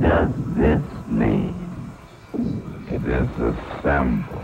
does this mean? Disassemble.